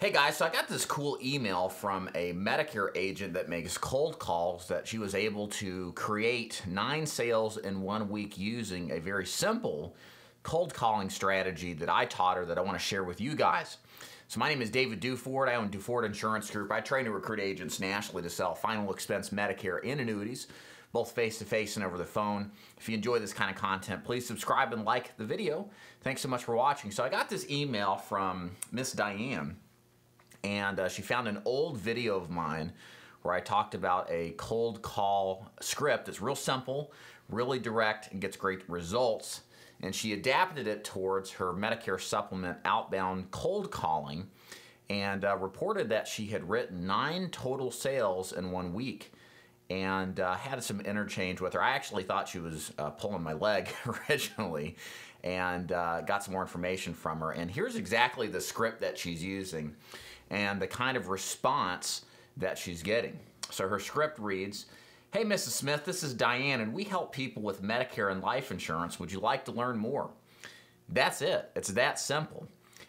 Hey guys, so I got this cool email from a Medicare agent that makes cold calls that she was able to create nine sales in one week using a very simple cold calling strategy that I taught her that I want to share with you guys. So my name is David Duford. I own Duford Insurance Group. I train to recruit agents nationally to sell final expense Medicare and annuities, both face-to-face and over the phone. If you enjoy this kind of content, please subscribe and like the video. Thanks so much for watching. So I got this email from Miss Diane and uh, she found an old video of mine where I talked about a cold call script. It's real simple, really direct, and gets great results. And she adapted it towards her Medicare supplement outbound cold calling and uh, reported that she had written nine total sales in one week and uh, had some interchange with her. I actually thought she was uh, pulling my leg originally and uh, got some more information from her. And here's exactly the script that she's using and the kind of response that she's getting. So her script reads, Hey, Mrs. Smith, this is Diane, and we help people with Medicare and life insurance. Would you like to learn more? That's it. It's that simple.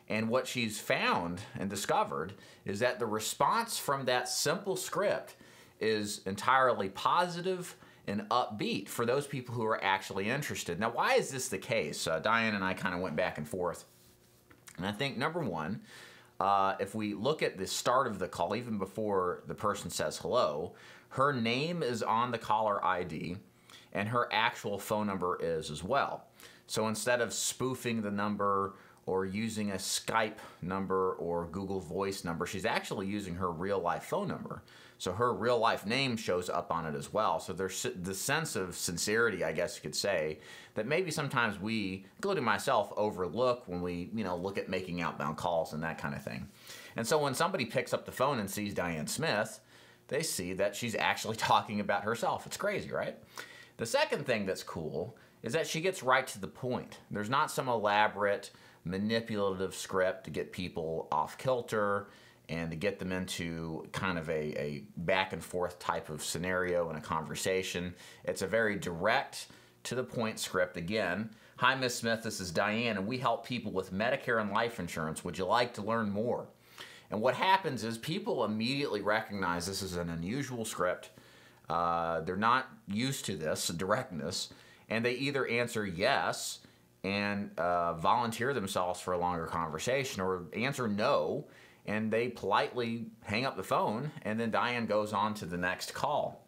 And what she's found and discovered is that the response from that simple script is entirely positive and upbeat for those people who are actually interested. Now, why is this the case? Uh, Diane and I kind of went back and forth. And I think number one, uh, if we look at the start of the call, even before the person says hello, her name is on the caller ID and her actual phone number is as well. So instead of spoofing the number or using a Skype number or Google Voice number, she's actually using her real life phone number. So her real life name shows up on it as well. So there's the sense of sincerity, I guess you could say, that maybe sometimes we, including myself, overlook when we, you know, look at making outbound calls and that kind of thing. And so when somebody picks up the phone and sees Diane Smith, they see that she's actually talking about herself. It's crazy, right? The second thing that's cool is that she gets right to the point. There's not some elaborate manipulative script to get people off kilter and to get them into kind of a, a back and forth type of scenario and a conversation. It's a very direct, to the point script again. Hi, Miss Smith, this is Diane, and we help people with Medicare and life insurance. Would you like to learn more? And what happens is people immediately recognize this is an unusual script. Uh, they're not used to this directness, and they either answer yes and uh, volunteer themselves for a longer conversation or answer no and they politely hang up the phone and then Diane goes on to the next call.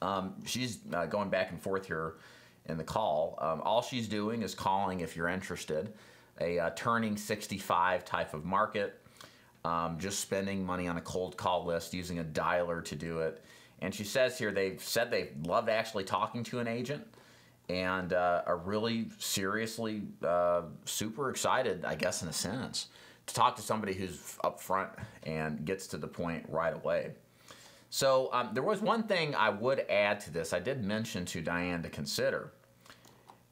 Um, she's uh, going back and forth here in the call. Um, all she's doing is calling if you're interested, a uh, turning 65 type of market, um, just spending money on a cold call list using a dialer to do it. And she says here they've said they love actually talking to an agent and uh, are really seriously uh, super excited, I guess, in a sense, to talk to somebody who's up front and gets to the point right away. So um, there was one thing I would add to this. I did mention to Diane to consider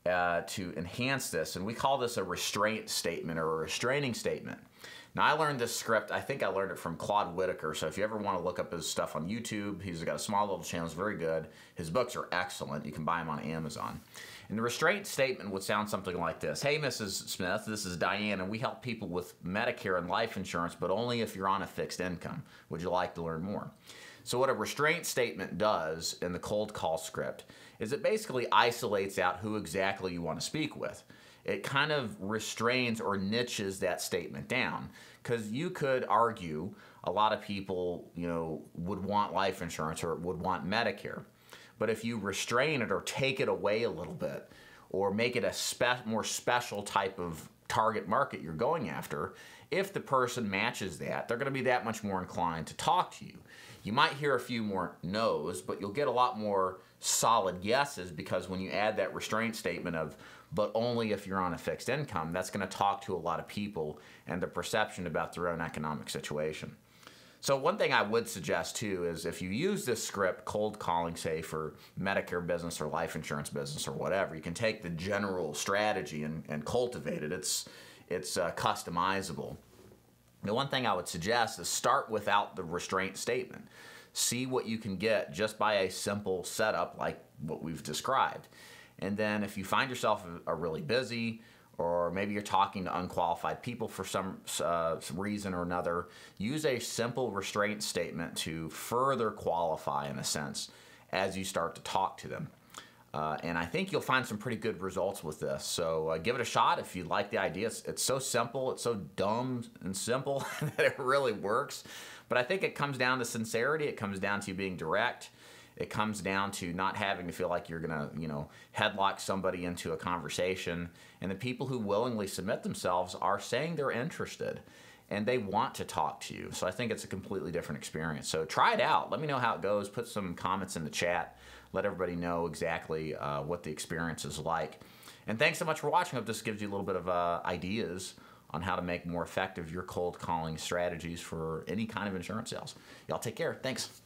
uh, to enhance this, and we call this a restraint statement or a restraining statement. Now, I learned this script, I think I learned it from Claude Whitaker, so if you ever want to look up his stuff on YouTube, he's got a small little channel, it's very good. His books are excellent. You can buy them on Amazon. And the restraint statement would sound something like this. Hey, Mrs. Smith, this is Diane, and we help people with Medicare and life insurance, but only if you're on a fixed income. Would you like to learn more? So what a restraint statement does in the cold call script is it basically isolates out who exactly you want to speak with it kind of restrains or niches that statement down. Because you could argue a lot of people, you know, would want life insurance or would want Medicare. But if you restrain it or take it away a little bit, or make it a spe more special type of target market you're going after, if the person matches that, they're going to be that much more inclined to talk to you. You might hear a few more no's, but you'll get a lot more solid yeses because when you add that restraint statement of, but only if you're on a fixed income, that's going to talk to a lot of people and the perception about their own economic situation. So one thing I would suggest too is if you use this script, cold calling, say for Medicare business or life insurance business or whatever, you can take the general strategy and, and cultivate it. It's, it's uh, customizable. The one thing I would suggest is start without the restraint statement. See what you can get just by a simple setup like what we've described. And then if you find yourself are really busy or maybe you're talking to unqualified people for some, uh, reason or another, use a simple restraint statement to further qualify, in a sense, as you start to talk to them. Uh, and I think you'll find some pretty good results with this. So uh, give it a shot if you like the idea. It's, it's so simple, it's so dumb and simple that it really works. But I think it comes down to sincerity, it comes down to you being direct. It comes down to not having to feel like you're gonna, you know, headlock somebody into a conversation. And the people who willingly submit themselves are saying they're interested and they want to talk to you. So I think it's a completely different experience. So try it out. Let me know how it goes. Put some comments in the chat. Let everybody know exactly uh, what the experience is like. And thanks so much for watching. I hope this gives you a little bit of uh, ideas on how to make more effective your cold calling strategies for any kind of insurance sales. Y'all take care. Thanks.